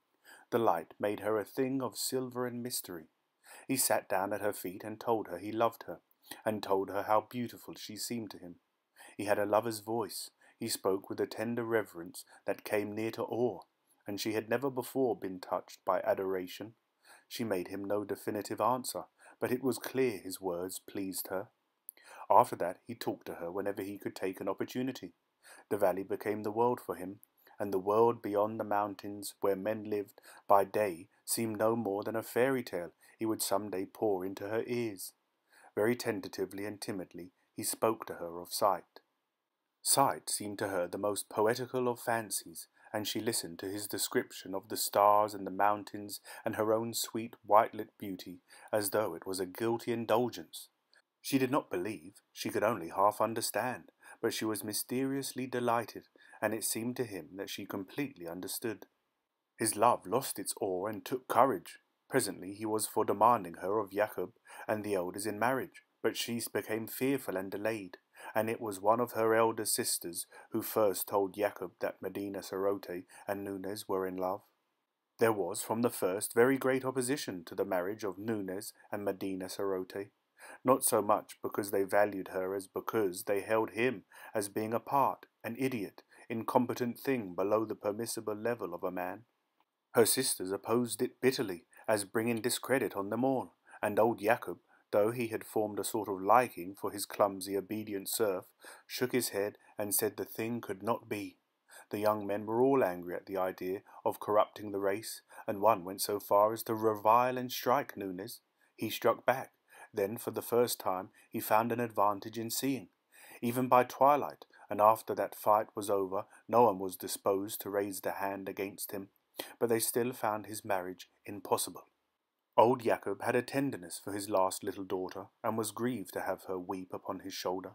The light made her a thing of silver and mystery. He sat down at her feet and told her he loved her, and told her how beautiful she seemed to him. He had a lover's voice. He spoke with a tender reverence that came near to awe and she had never before been touched by adoration. She made him no definitive answer, but it was clear his words pleased her. After that he talked to her whenever he could take an opportunity. The valley became the world for him, and the world beyond the mountains where men lived by day seemed no more than a fairy tale he would some day pour into her ears. Very tentatively and timidly he spoke to her of sight. Sight seemed to her the most poetical of fancies, and she listened to his description of the stars and the mountains and her own sweet white-lit beauty as though it was a guilty indulgence. She did not believe, she could only half understand, but she was mysteriously delighted, and it seemed to him that she completely understood. His love lost its awe and took courage. Presently he was for demanding her of Jacob and the elders in marriage, but she became fearful and delayed and it was one of her elder sisters who first told Jacob that Medina Sarote and Nunez were in love. There was from the first very great opposition to the marriage of Nunez and Medina Sarote, not so much because they valued her as because they held him as being a part, an idiot, incompetent thing below the permissible level of a man. Her sisters opposed it bitterly as bringing discredit on them all, and old Jacob, though he had formed a sort of liking for his clumsy, obedient serf, shook his head and said the thing could not be. The young men were all angry at the idea of corrupting the race, and one went so far as to revile and strike Nunez. He struck back. Then, for the first time, he found an advantage in seeing. Even by twilight, and after that fight was over, no one was disposed to raise the hand against him, but they still found his marriage impossible. Old Jacob had a tenderness for his last little daughter, and was grieved to have her weep upon his shoulder.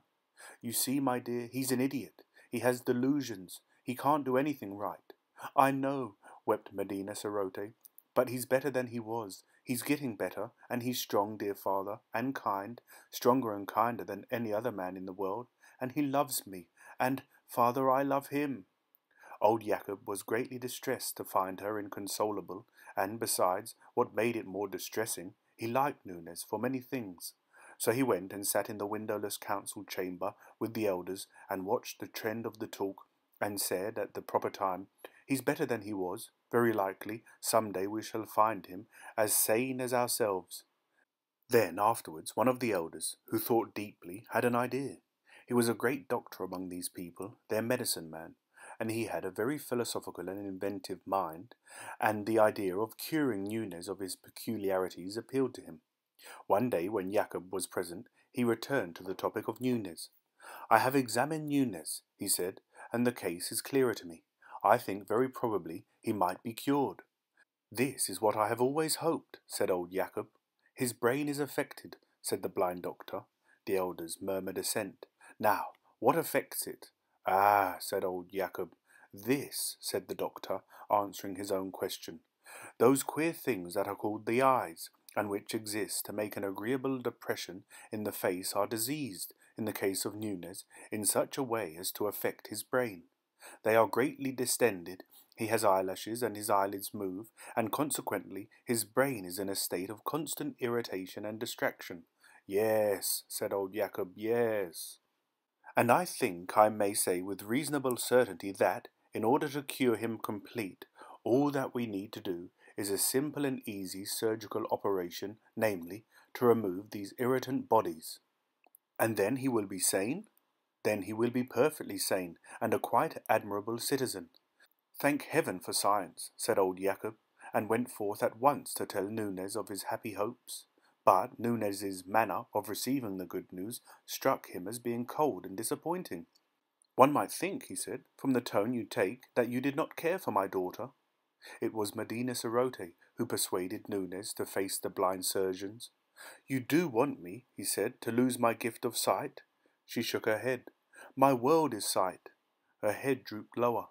You see, my dear, he's an idiot. He has delusions. He can't do anything right. I know, wept Medina Sarote, but he's better than he was. He's getting better, and he's strong, dear father, and kind, stronger and kinder than any other man in the world, and he loves me, and, father, I love him. Old Jacob was greatly distressed to find her inconsolable, and besides, what made it more distressing, he liked Nunez for many things. So he went and sat in the windowless council chamber with the elders and watched the trend of the talk, and said at the proper time, He's better than he was. Very likely, some day we shall find him as sane as ourselves. Then, afterwards, one of the elders, who thought deeply, had an idea. He was a great doctor among these people, their medicine man, and he had a very philosophical and inventive mind, and the idea of curing Nunez of his peculiarities appealed to him. One day, when Jacob was present, he returned to the topic of Nunez. I have examined Nunez, he said, and the case is clearer to me. I think very probably he might be cured. This is what I have always hoped, said old Jacob. His brain is affected, said the blind doctor. The elders murmured assent. Now, what affects it? Ah, said old Jacob. This, said the doctor, answering his own question. Those queer things that are called the eyes, and which exist to make an agreeable depression in the face are diseased, in the case of Nunez, in such a way as to affect his brain. They are greatly distended, he has eyelashes and his eyelids move, and consequently his brain is in a state of constant irritation and distraction. Yes, said old Jacob, yes. And I think I may say with reasonable certainty that, in order to cure him complete, all that we need to do is a simple and easy surgical operation, namely, to remove these irritant bodies. And then he will be sane? Then he will be perfectly sane, and a quite admirable citizen. Thank heaven for science, said old Jacob, and went forth at once to tell Nunez of his happy hopes. But Nunez's manner of receiving the good news struck him as being cold and disappointing. One might think, he said, from the tone you take, that you did not care for my daughter. It was Medina Sarote who persuaded Nunez to face the blind surgeons. You do want me, he said, to lose my gift of sight? She shook her head. My world is sight. Her head drooped lower.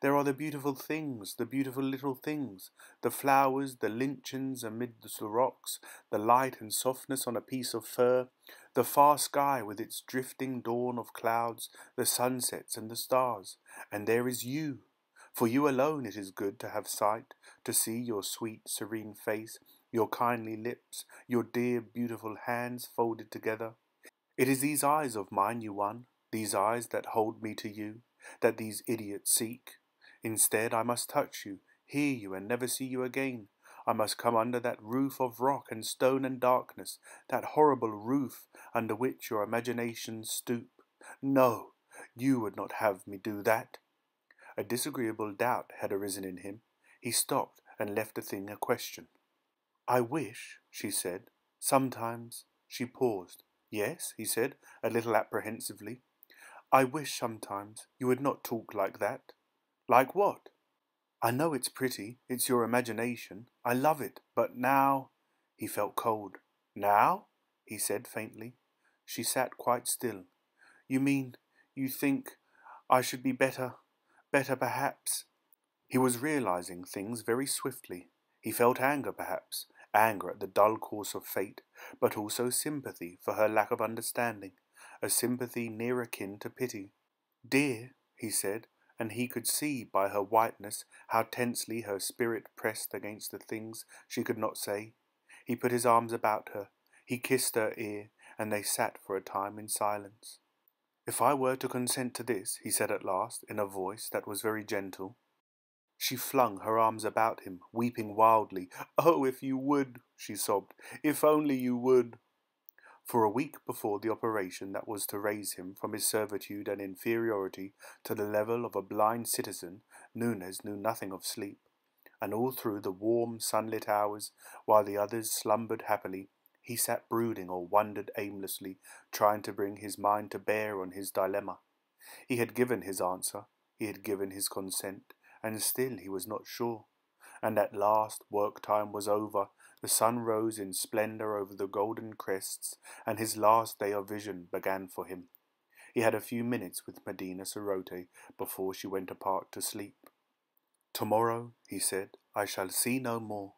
There are the beautiful things, the beautiful little things, the flowers, the lichens amid the rocks, the light and softness on a piece of fur, the far sky with its drifting dawn of clouds, the sunsets and the stars. And there is you. For you alone it is good to have sight, to see your sweet, serene face, your kindly lips, your dear, beautiful hands folded together. It is these eyes of mine you won, these eyes that hold me to you, that these idiots seek. Instead, I must touch you, hear you, and never see you again. I must come under that roof of rock and stone and darkness, that horrible roof under which your imaginations stoop. No, you would not have me do that. A disagreeable doubt had arisen in him. He stopped and left the thing a question. I wish, she said. Sometimes she paused. Yes, he said, a little apprehensively. I wish sometimes you would not talk like that. Like what? I know it's pretty, it's your imagination. I love it, but now. He felt cold. Now? he said faintly. She sat quite still. You mean you think I should be better, better perhaps? He was realizing things very swiftly. He felt anger, perhaps, anger at the dull course of fate, but also sympathy for her lack of understanding, a sympathy near akin to pity. Dear, he said, and he could see by her whiteness how tensely her spirit pressed against the things she could not say. He put his arms about her, he kissed her ear, and they sat for a time in silence. If I were to consent to this, he said at last, in a voice that was very gentle. She flung her arms about him, weeping wildly. Oh, if you would, she sobbed, if only you would. For a week before the operation that was to raise him from his servitude and inferiority to the level of a blind citizen, Nunez knew nothing of sleep, and all through the warm, sunlit hours, while the others slumbered happily, he sat brooding or wandered aimlessly, trying to bring his mind to bear on his dilemma. He had given his answer, he had given his consent, and still he was not sure. And at last work time was over, the sun rose in splendour over the golden crests, and his last day of vision began for him. He had a few minutes with Medina Sarote before she went apart to sleep. Tomorrow, he said, I shall see no more.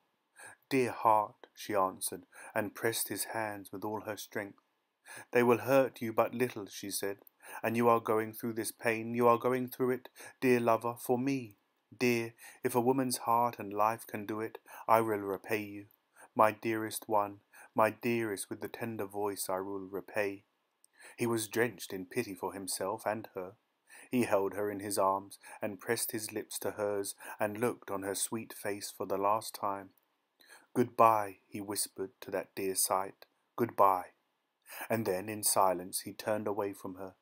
Dear heart, she answered, and pressed his hands with all her strength. They will hurt you but little, she said, and you are going through this pain, you are going through it, dear lover, for me. Dear, if a woman's heart and life can do it, I will repay you. My dearest one, my dearest with the tender voice I will repay. He was drenched in pity for himself and her. He held her in his arms and pressed his lips to hers and looked on her sweet face for the last time. Goodbye, he whispered to that dear sight. Goodbye. And then, in silence, he turned away from her.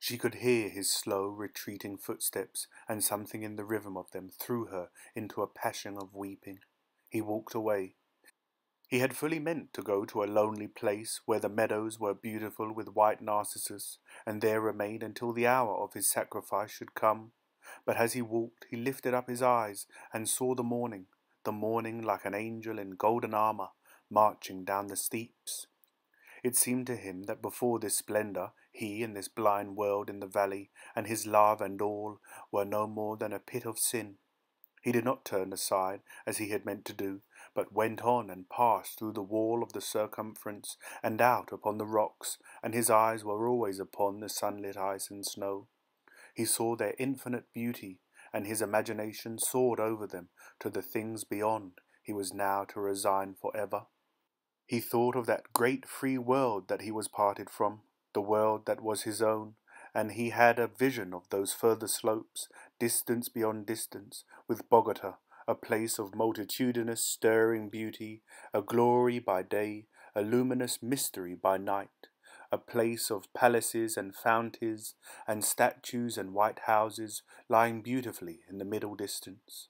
She could hear his slow, retreating footsteps, and something in the rhythm of them threw her into a passion of weeping. He walked away, he had fully meant to go to a lonely place where the meadows were beautiful with white narcissus, and there remain until the hour of his sacrifice should come. But as he walked, he lifted up his eyes and saw the morning, the morning like an angel in golden armour, marching down the steeps. It seemed to him that before this splendour, he and this blind world in the valley, and his love and all, were no more than a pit of sin. He did not turn aside, as he had meant to do, but went on and passed through the wall of the circumference and out upon the rocks, and his eyes were always upon the sunlit ice and snow. He saw their infinite beauty, and his imagination soared over them to the things beyond he was now to resign for ever. He thought of that great free world that he was parted from, the world that was his own, and he had a vision of those further slopes, distance beyond distance, with Bogota a place of multitudinous stirring beauty, a glory by day, a luminous mystery by night, a place of palaces and fountains, and statues and white houses lying beautifully in the middle distance.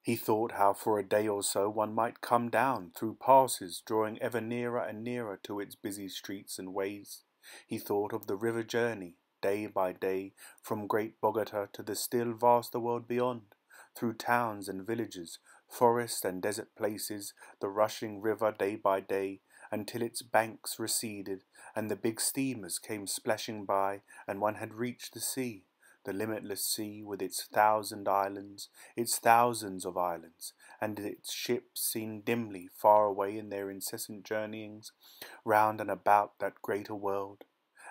He thought how for a day or so one might come down through passes drawing ever nearer and nearer to its busy streets and ways. He thought of the river journey, day by day, from great Bogota to the still vaster world beyond, through towns and villages, forests and desert places, the rushing river day by day, until its banks receded, and the big steamers came splashing by, and one had reached the sea, the limitless sea with its thousand islands, its thousands of islands, and its ships seen dimly far away in their incessant journeyings, round and about that greater world.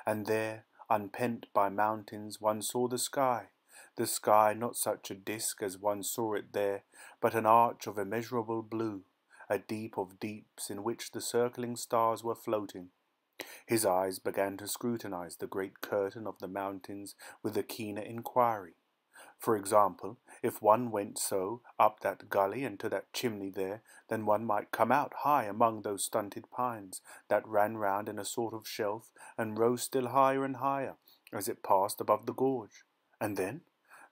And there, unpent by mountains, one saw the sky, the sky not such a disk as one saw it there, but an arch of immeasurable blue, a deep of deeps in which the circling stars were floating. His eyes began to scrutinize the great curtain of the mountains with a keener inquiry. For example, if one went so up that gully and to that chimney there, then one might come out high among those stunted pines that ran round in a sort of shelf and rose still higher and higher as it passed above the gorge. And then?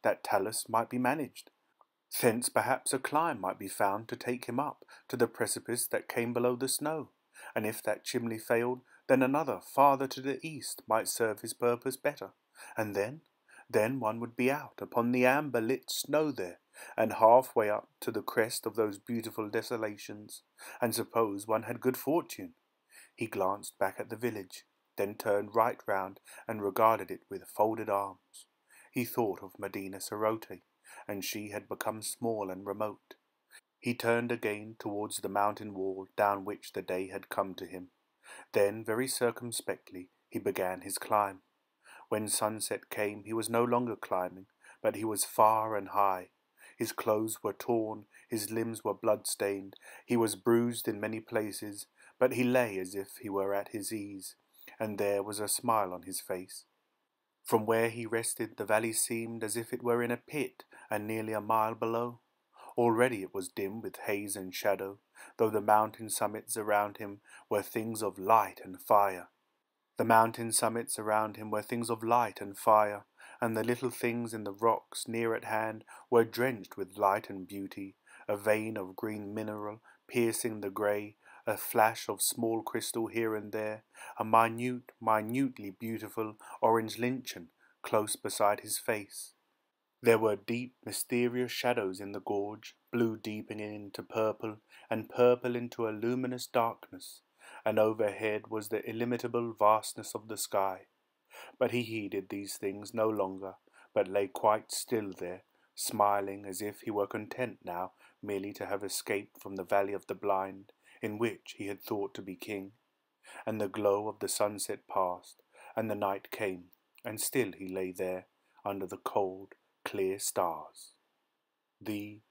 That talus might be managed. Thence perhaps a climb might be found to take him up to the precipice that came below the snow, and if that chimney failed, then another farther to the east might serve his purpose better, and then, then one would be out upon the amber lit snow there, and halfway up to the crest of those beautiful desolations, and suppose one had good fortune. He glanced back at the village, then turned right round and regarded it with folded arms. He thought of Medina Sarote, and she had become small and remote. He turned again towards the mountain wall down which the day had come to him. Then, very circumspectly, he began his climb. When sunset came, he was no longer climbing, but he was far and high. His clothes were torn, his limbs were blood-stained, he was bruised in many places, but he lay as if he were at his ease, and there was a smile on his face. From where he rested, the valley seemed as if it were in a pit and nearly a mile below. Already it was dim with haze and shadow, though the mountain summits around him were things of light and fire. The mountain summits around him were things of light and fire, and the little things in the rocks near at hand were drenched with light and beauty, a vein of green mineral piercing the grey, a flash of small crystal here and there, a minute, minutely beautiful orange lichen close beside his face. There were deep, mysterious shadows in the gorge, blue deepening into purple, and purple into a luminous darkness, and overhead was the illimitable vastness of the sky. But he heeded these things no longer, but lay quite still there, smiling as if he were content now merely to have escaped from the valley of the blind, in which he had thought to be king. And the glow of the sunset passed, and the night came, and still he lay there under the cold, clear stars. The